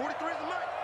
43 is the mic.